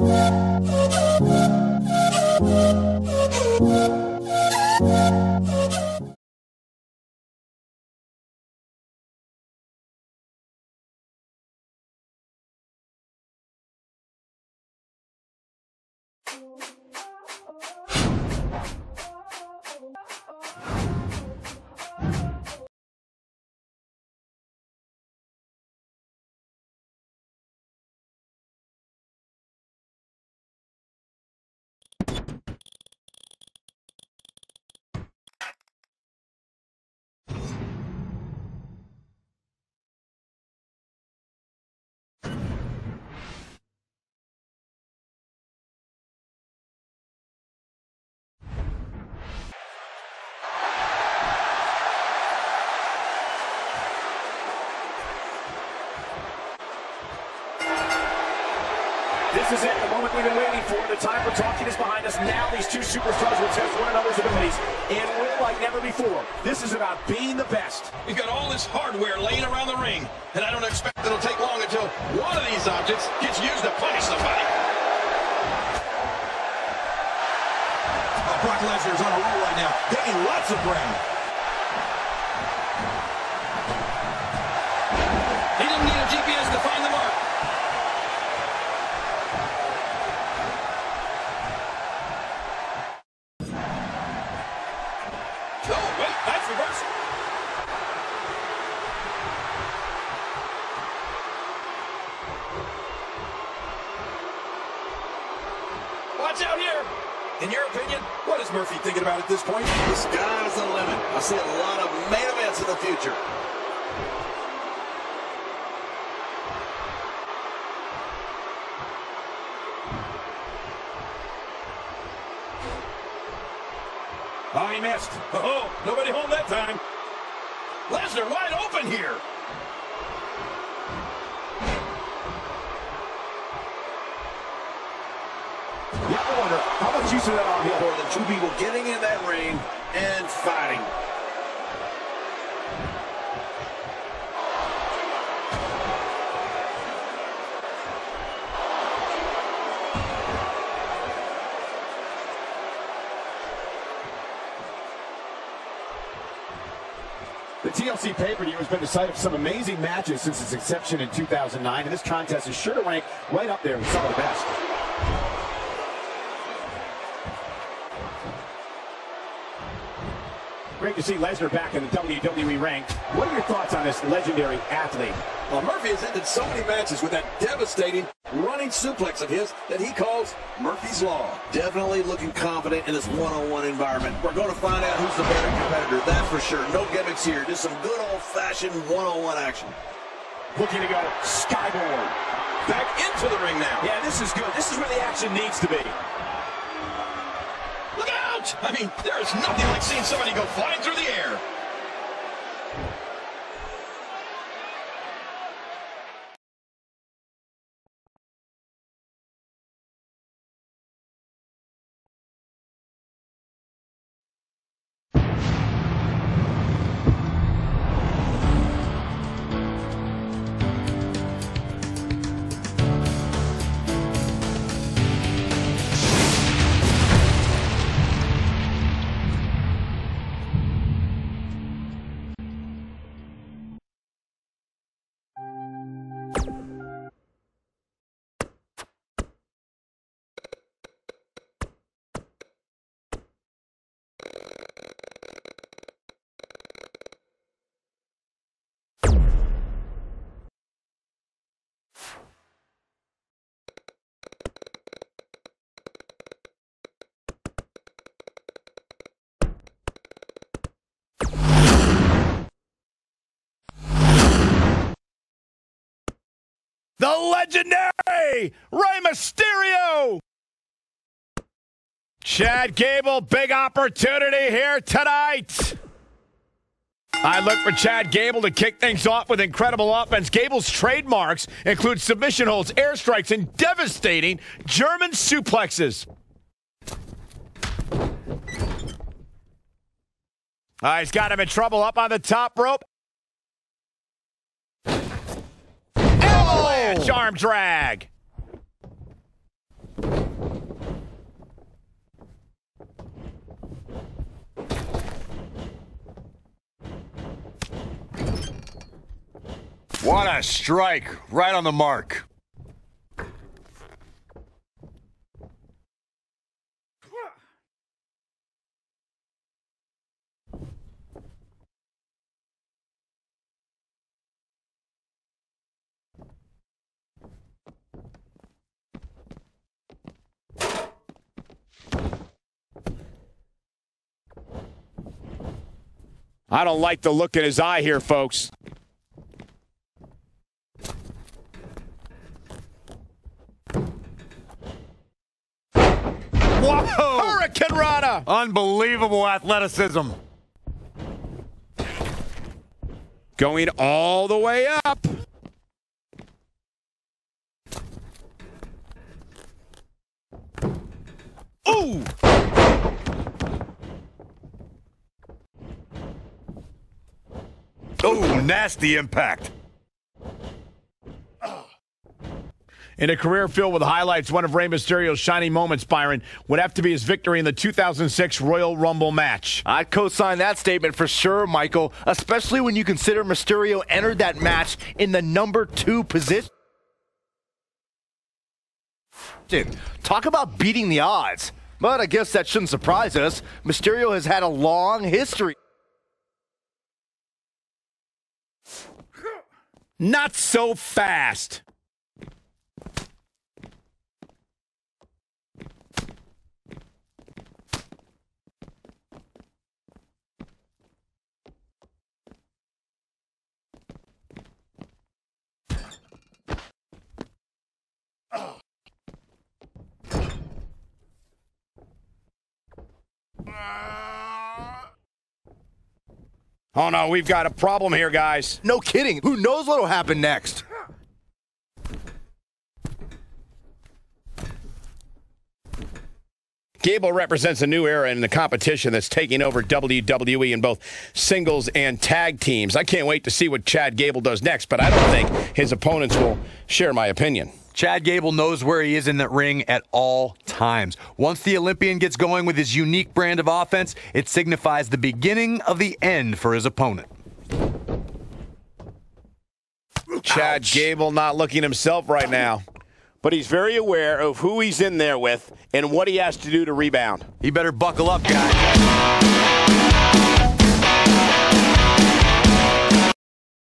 you This is it, the moment we've been waiting for. The time for talking is behind us. Now these two superstars will test one another's abilities and win like never before. This is about being the best. We've got all this hardware laying around the ring, and I don't expect it'll take long until one of these objects gets used to punish somebody. Oh, Brock Lesnar is on a roll right now, gaining lots of ground. In your opinion, what is Murphy thinking about at this point? The sky's the limit. I see a lot of main events in the future. Oh, he missed. Oh, nobody home that time. Lesnar wide open here. How much use of that arm More The two people getting in that ring and fighting. The TLC pay-per-view has been the site of some amazing matches since its inception in 2009, and this contest is sure to rank right up there with some of the best. Great to see Lesnar back in the WWE ring. What are your thoughts on this legendary athlete? Well, Murphy has ended so many matches with that devastating running suplex of his that he calls Murphy's Law. Definitely looking confident in this one-on-one environment. We're going to find out who's the better competitor, that's for sure. No gimmicks here, just some good old-fashioned one-on-one action. Looking to go skyboard. Back into the ring now. Yeah, this is good. This is where the action needs to be. I mean, there is nothing like seeing somebody go flying through the air. The legendary Rey Mysterio. Chad Gable, big opportunity here tonight. I look for Chad Gable to kick things off with incredible offense. Gable's trademarks include submission holds, airstrikes, and devastating German suplexes. Uh, he's got him in trouble up on the top rope. Huge arm drag. What a strike, right on the mark. I don't like the look in his eye here, folks. Whoa! Hurricanrana! Unbelievable athleticism. Going all the way up. Ooh! Oh, nasty impact. In a career filled with highlights, one of Rey Mysterio's shining moments, Byron, would have to be his victory in the 2006 Royal Rumble match. I'd co sign that statement for sure, Michael, especially when you consider Mysterio entered that match in the number two position. Dude, talk about beating the odds. But I guess that shouldn't surprise us. Mysterio has had a long history. Not so fast. Oh no, we've got a problem here, guys. No kidding. Who knows what'll happen next? Gable represents a new era in the competition that's taking over WWE in both singles and tag teams. I can't wait to see what Chad Gable does next, but I don't think his opponents will share my opinion. Chad Gable knows where he is in that ring at all times. Once the Olympian gets going with his unique brand of offense, it signifies the beginning of the end for his opponent. Chad Gable not looking himself right now, but he's very aware of who he's in there with and what he has to do to rebound. He better buckle up, guys.